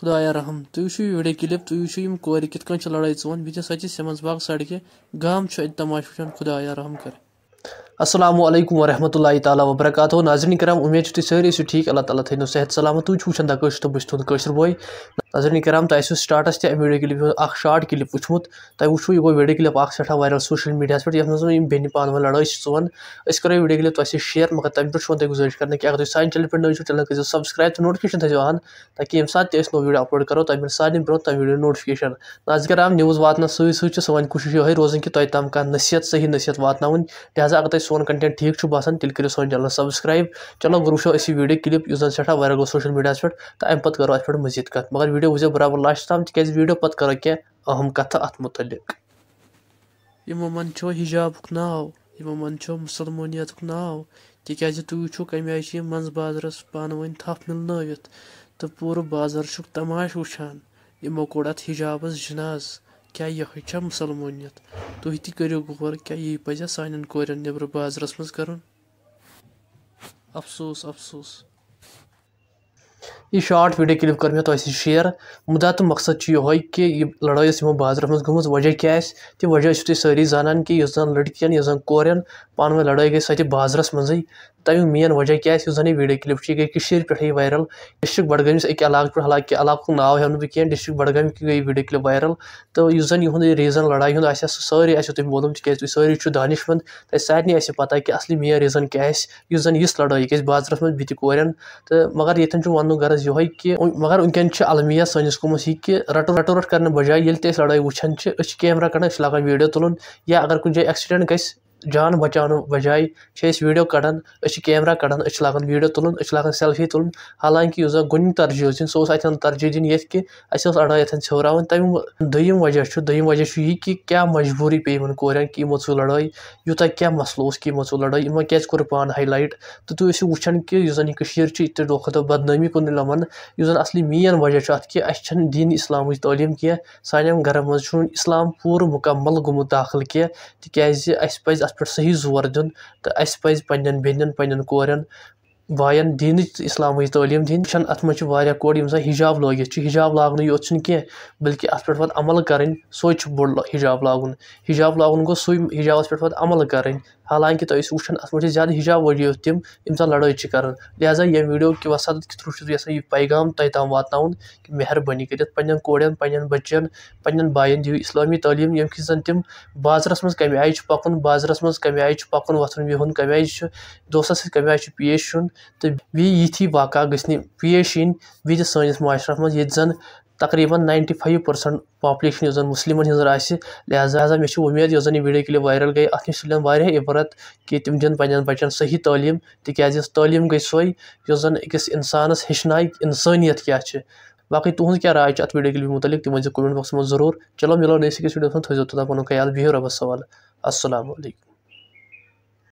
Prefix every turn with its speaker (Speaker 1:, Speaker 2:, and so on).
Speaker 1: خدایا رحم تھی وچو ویٖڈیو کِلِپ تُہۍ وٕچھِو یِم کورِ کِتھ کٔنۍ چھِ لڑائی ژون وتس سچ سمنز باغ سڑکہِ گام تماش وٕچھان خدایا رحم کر السلام علیکم ورحمۃ اللہ تعالیٰ وبرکاتہ۔ ناظرین کرام، اُمید چھِ تُہۍ سٲری ٲسِو ٹھیک، اللہ تعالیٰ تھٲینو صحت، سلامت تُہۍ چھُو وٕچھان دَ کٲشِر تہٕ بہٕ چھُس تُہُنٛد کٲشِر بوے نظرین کرام تہ سٹارٹس تہ ویڈیو کلپ اخ شارٹ کلپ وچمت تہ وچھو یہ گو ویڈیو کلپ اخ سٹھا وائرل سوشل میڈیا پہ یتھ مز بین پان ون لڑائی ژون اس کرو ویڈیو کلپ تہ شیئر، مگر تمہ پہ تہ گزارش کرنا کہ اگر تھی سان چینل پہ نو چینل کر سبسکرائب تو نوٹفکیشن تھو آن، تاکہ یم سات تہ نو ویڈیو اپلوڈ کرو تہ مل سارے برو تہ ویڈیو نوٹفکیشن ناظر کرام، نیوز واتنا سی سی سون کوشش یہ روزن کہ تہ تام کھانا نصیحت، صحیح نصیحت واتن لہٰذا اگر تہ سون کنٹینٹ ٹھیک باسان تیل کرو سون چینل سبسکرائب۔ چلو گر وچو اس ویڈیو کلپ اس سٹھا وائرل گو سوشل میڈیا پہ تو ام پتہ کرو ات پہ مزید کت مگر ویڈیو وچو برابر لاسٹ تام تک ویڈیو پتہ کرو کی اہم کتھ ات متعلق۔ یمو من چھو حجابک ناو یمو من چھو مسلمانیتک ناو تکیازِ تُہۍ وٕچھو کمہِ آیہِ چھِ یِم منٛزٕ بازرس پانہٕ ؤنۍ تھپھ مِلنٲوِتھ تہٕ پوٗرٕ بازر چھُکھ تماش وٕچھان۔ یِمو کوٚڑ اتھ حجابس جناز کیٛاہ یِہوے چھا مُسلمٲنیت تُہۍ تہِ کٔرِو غور کیٛاہ یی پزیا سانٮ۪ن کورٮ۪ن نیبرٕ بازرس منٛز کرُن؟ افسوس افسوس۔ یہ شارٹ ویڈیو کلپ کر مے شیئر۔ مدعا تو مقصد یہ کہ یہ لڑائی یمو بازر مز گمت وجہ کیا تہ وجہ تھی ساری زانان کہ اس زن لڑکین اس زن کورین پان لڑائی گئی سہ بازرس مزے تمیک مین وجہ کیا اس زن یہ ویڈیو کلپ یہ گئی پہ وائرل۔ ڈسٹرک بڈگامس اکہ علاقہ پہ حالانکہ علاقہ ناو ہوں بہ کی ڈسٹرک بڈگام گئی ویڈیو کلپ وائرل۔ تو اس زن یہ ریزن لڑائی ہند سہ ساری آسو تم معلوم تک تھی ساری دانش مند۔ تہ سارے آسہ پتہ کہ اصلی مین ریزن کیا اس زن اس لڑائی گژھِ بازرس مز بتہ کورین۔ تو مگر یتن ون غرض یہ کہ مگر ونکین المیہ سنس قومس یہ کہ رٹو رٹو رٹ کرنے بجائے یل تہ لڑائی وچان کیمرہ کڑان لاگان ویڈیو تلن۔ یا اگر کن جائے ایکسیڈنٹ گھس جان بچاؤ بجائے ویڈیو کڑان کیمرہ کڑان لاگان ویڈیو تلن لاگان سیلفی تلن۔ حالانکہ اس گن ترجیح دن سہ اتن ترجیح دن یہ کہ اہس اڑائی اتن ژھوران تم دم وجہ دم وجہ یہ کہ کیا مجبوری پی ان کورین کہ یمو ژو لڑائی یوتہ کیا مسلہ اس کہ یمو ژو لڑائی یمو کیازِ کوٚر پان ہائی لائٹ تو تُہۍ ٲسِو وٕچھان کہ یُس زن یہ کٔشیٖر چھِ یہِ تہِ دۄہ کھۄتہٕ دۄہ بدنٲمی کُن لمان یُس زن اصلی مین وجہ چھُ اتھ کہ اَسہِ چھنہٕ دین اسلامٕچ تعلیٖم کینٛہہ سانٮ۪ن گرن منٛز چھُنہٕ اسلام پوٗرٕ مکمل گوٚمُت داخل کینٛہہ تِکیازِ اَسہِ پزِ اتھ پٮ۪ٹھ صحیح زور دیُن تہٕ اَسہِ پَزِ پنٛنٮ۪ن بیٚنٮ۪ن پنٛنٮ۪ن کورٮ۪ن بایَن دینٕچ اسلامٕچ تعلیٖم دِنۍ وٕچھان اتھ منٛز چھِ واریاہ کورِ یِم زن حجاب لٲگِتھ چھِ۔ حجاب لاگنٕے یوت چھُنہٕ کینٛہہ، بلکہِ اتھ پٮ۪ٹھ پتہٕ عمل کرٕنۍ سُے چھُ بوٚڑ حجاب لاگُن۔ حجاب لاگُن گوٚو سُے حجابس پٮ۪ٹھ پتہٕ عمل کرٕنۍ۔ حالانکہ تُہۍ ٲسِو وٕچھان، اتھ منٛز چھِ زیادٕ حجاب وٲلی یوت تِم، یِم زن لڑٲے چھِ کران۔ لہٰذا ییٚمہِ ویٖڈیو کہِ وسط کہِ تھرٛوٗ چھُس بہٕ یژھان یہِ پیغام تۄہہِ تام واتناوُن کہ مہربٲنی کٔرِتھ پننٮ۪ن کورٮ۪ن پننٮ۪ن بچن، پننٮ۪ن بایَن دِیِو اسلٲمی تعلیٖم، ییٚمہِ کہِ زن تِم بازرس منٛز کمہِ آیہِ چھُ پکُن، بازرس منٛز کمہِ آیہِ چھُ پکُن، وۄتھُن بِہُن، کمہِ آیہِ چھُ دوستس سۭتۍ کمہِ آیہِ چھُ پیش یُن تہٕ بیٚیہِ یِتھی واقع پیش یِنۍ وِزِ سٲنِس معاشرس منٛز، ییٚتہِ زن تقریٖبن ناینٹی فایِو پٔرسنٹ پاپلیشن یۄس زن مُسلِمن ہٕنٛز آسہِ، لہٰذا مےٚ چھِ اُمید یۄس زن یہِ ویٖڈیو کلپ وایرل گٔے، اتھ نِش تُلن واریاہ عبرت کہ تِم دِن پننٮ۪ن بچن صحیح تعلیٖم، تِکیازِ تعلیٖم گٔے سۄے، یۄس زن أکِس انسانس ہیٚچھنایہِ انسٲنیت کیاہ چھِ۔ باقٕے تُہنٛز کیاہ راے چھِ اتھ ویٖڈیو کلپہِ مُتعلق تہِ ؤنۍ زیو کومنٹ منٛز ضروٗر۔ چلو، مِلو نٔیِس أکِس ویٖڈیوس منٛز، تھٲیزیو توٚتام خیال بِہِو رۄبس حوالہٕ۔ السلام علیکم۔